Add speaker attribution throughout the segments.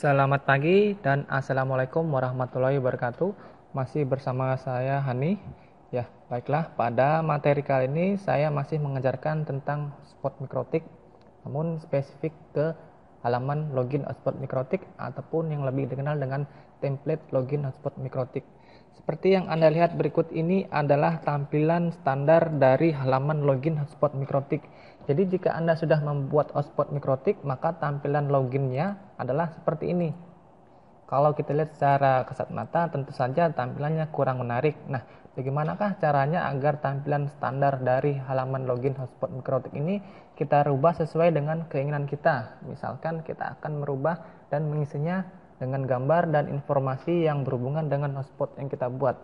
Speaker 1: Selamat pagi dan Assalamualaikum warahmatullahi wabarakatuh. Masih bersama saya Hani. Ya, baiklah. Pada materi kali ini saya masih mengajarkan tentang hotspot mikrotik, namun spesifik ke halaman login hotspot mikrotik ataupun yang lebih dikenal dengan template login hotspot mikrotik. Seperti yang Anda lihat berikut ini adalah tampilan standar dari halaman login hotspot mikrotik. Jadi jika Anda sudah membuat hotspot mikrotik, maka tampilan loginnya adalah seperti ini. Kalau kita lihat secara kesat mata, tentu saja tampilannya kurang menarik. Nah, bagaimanakah caranya agar tampilan standar dari halaman login hotspot mikrotik ini kita rubah sesuai dengan keinginan kita? Misalkan kita akan merubah dan mengisinya dengan gambar dan informasi yang berhubungan dengan hotspot yang kita buat.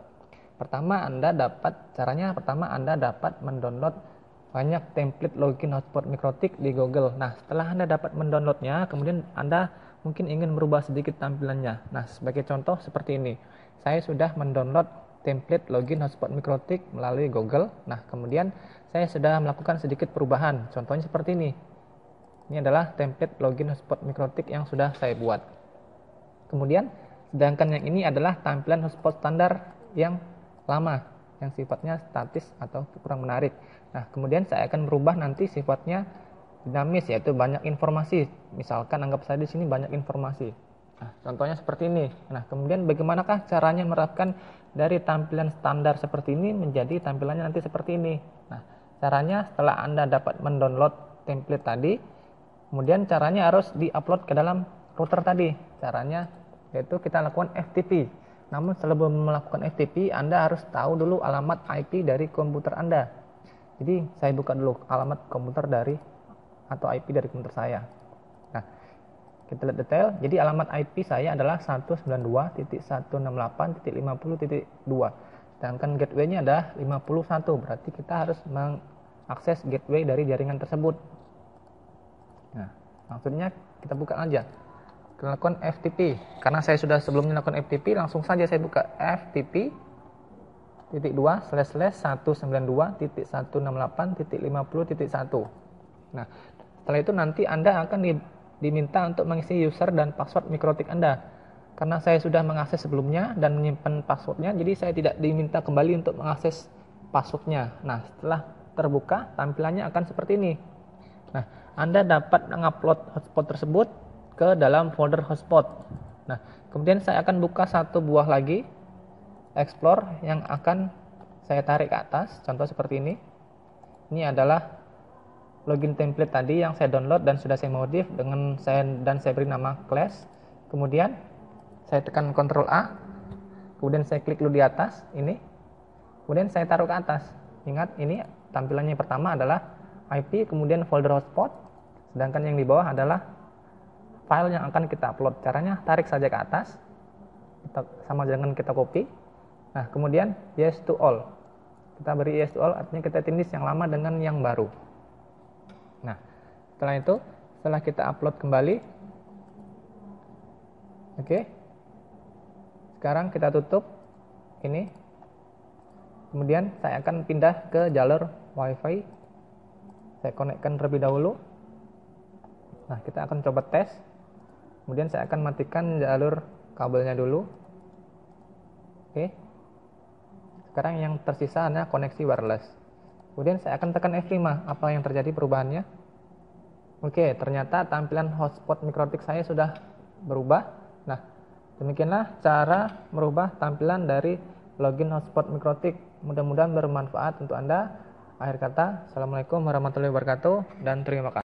Speaker 1: Pertama, Anda dapat caranya pertama Anda dapat mendownload banyak template login hotspot mikrotik di Google. Nah, setelah Anda dapat mendownloadnya, kemudian Anda mungkin ingin merubah sedikit tampilannya. Nah, sebagai contoh seperti ini. Saya sudah mendownload template login hotspot mikrotik melalui Google. Nah, kemudian saya sudah melakukan sedikit perubahan. Contohnya seperti ini. Ini adalah template login hotspot mikrotik yang sudah saya buat. Kemudian, sedangkan yang ini adalah tampilan hotspot standar yang lama yang sifatnya statis atau kurang menarik. Nah, kemudian saya akan merubah nanti sifatnya dinamis yaitu banyak informasi. Misalkan anggap saja di sini banyak informasi. Nah, contohnya seperti ini. Nah, kemudian bagaimanakah caranya menerapkan dari tampilan standar seperti ini menjadi tampilannya nanti seperti ini. Nah, caranya setelah Anda dapat mendownload template tadi, kemudian caranya harus diupload ke dalam router tadi. Caranya yaitu kita lakukan FTP namun sebelum melakukan FTP, Anda harus tahu dulu alamat IP dari komputer Anda. Jadi saya buka dulu alamat komputer dari atau IP dari komputer saya. Nah, kita lihat detail. Jadi alamat IP saya adalah 192.168.50.2. Sedangkan gateway-nya adalah 51. Berarti kita harus mengakses gateway dari jaringan tersebut. Nah, maksudnya kita buka aja lakukan FTP karena saya sudah sebelumnya lakukan FTP langsung saja saya buka FTP titik dua slash slash satu sembilan dua titik satu enam delapan titik lima puluh titik satu. Nah setelah itu nanti anda akan di, diminta untuk mengisi user dan password mikrotik anda. Karena saya sudah mengakses sebelumnya dan menyimpan passwordnya jadi saya tidak diminta kembali untuk mengakses passwordnya. Nah setelah terbuka tampilannya akan seperti ini. Nah anda dapat mengupload hotspot tersebut ke dalam folder hotspot. Nah, kemudian saya akan buka satu buah lagi explore yang akan saya tarik ke atas, contoh seperti ini. Ini adalah login template tadi yang saya download dan sudah saya modif dengan saya dan saya beri nama class. Kemudian saya tekan Ctrl A. Kemudian saya klik dulu di atas ini. Kemudian saya taruh ke atas. Ingat ini tampilannya pertama adalah IP kemudian folder hotspot. Sedangkan yang di bawah adalah file yang akan kita upload. Caranya tarik saja ke atas, kita, sama dengan kita copy. Nah, kemudian yes to all. Kita beri yes to all, artinya kita tindis yang lama dengan yang baru. Nah, setelah itu, setelah kita upload kembali, oke, okay, sekarang kita tutup ini. Kemudian saya akan pindah ke jalur WiFi. Saya konekkan terlebih dahulu. Nah, kita akan coba tes kemudian saya akan matikan jalur kabelnya dulu. Oke. Sekarang yang tersisa hanya koneksi wireless. Kemudian saya akan tekan F5 apa yang terjadi perubahannya? Oke ternyata tampilan hotspot mikrotik saya sudah berubah. Nah demikianlah cara merubah tampilan dari login hotspot mikrotik. Mudah-mudahan bermanfaat untuk anda. Akhir kata assalamualaikum warahmatullahi wabarakatuh dan terima kasih